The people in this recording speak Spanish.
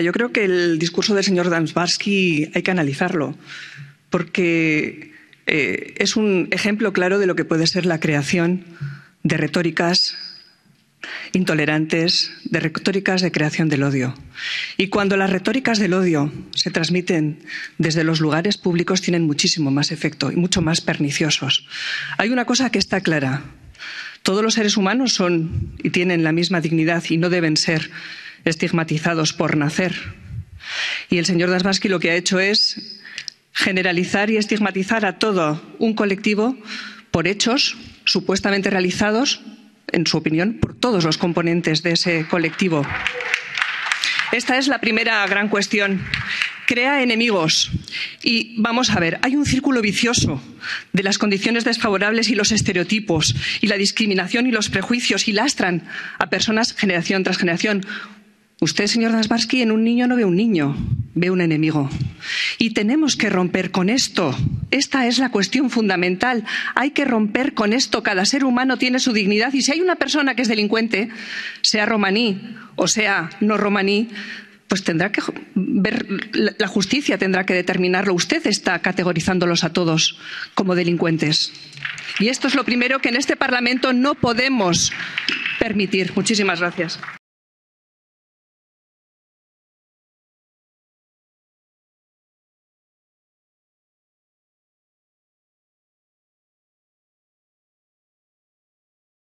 Yo creo que el discurso del señor Damsbarsky hay que analizarlo, porque eh, es un ejemplo claro de lo que puede ser la creación de retóricas intolerantes, de retóricas de creación del odio. Y cuando las retóricas del odio se transmiten desde los lugares públicos tienen muchísimo más efecto y mucho más perniciosos. Hay una cosa que está clara. Todos los seres humanos son y tienen la misma dignidad y no deben ser estigmatizados por nacer. Y el señor Dasbaski lo que ha hecho es generalizar y estigmatizar a todo un colectivo por hechos supuestamente realizados, en su opinión, por todos los componentes de ese colectivo. Esta es la primera gran cuestión. Crea enemigos. Y vamos a ver, hay un círculo vicioso de las condiciones desfavorables y los estereotipos y la discriminación y los prejuicios y lastran a personas generación tras generación. Usted, señor Dasbarsky, en un niño no ve un niño, ve un enemigo. Y tenemos que romper con esto. Esta es la cuestión fundamental. Hay que romper con esto. Cada ser humano tiene su dignidad y si hay una persona que es delincuente, sea romaní o sea no romaní, pues tendrá que ver, la justicia tendrá que determinarlo. Usted está categorizándolos a todos como delincuentes. Y esto es lo primero que en este Parlamento no podemos permitir. Muchísimas gracias.